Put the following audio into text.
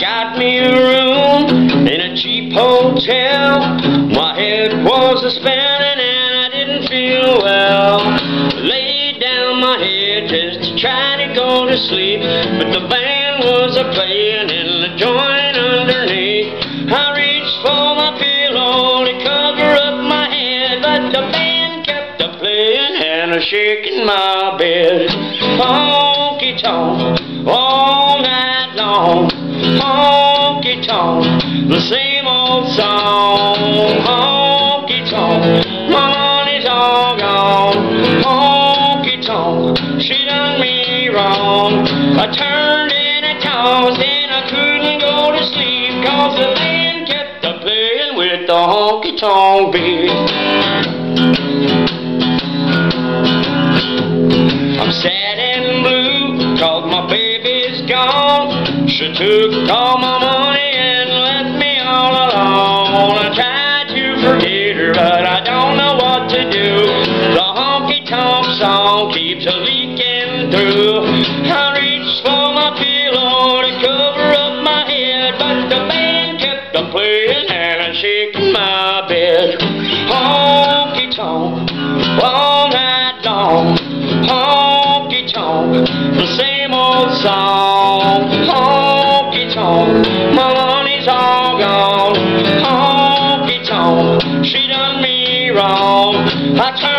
Got me a room in a cheap hotel. My head was a spinning and I didn't feel well. Laid down my head just to try to go to sleep, but the band was a playing in the joint underneath. I reached for my pillow to cover up my head, but the band kept a playing and a shaking my bed. Honky tonk all night long. Tonk, the same old song. Honky tonk, money's all gone. Honky tonk, she done me wrong. I turned and I tossed and I couldn't go to sleep 'cause the band kept a playing with the honky tonk beat. I'm sad and blue, cause my baby's gone. She took all my money sleep till we came through. I reached for my pillow to cover up my head, but the band kept on playing and I shaking my bed. Honky tonk, all night long. Honky tonk, the same old song. Honky tonk, my money's all gone. Honky tonk, she done me wrong. I turned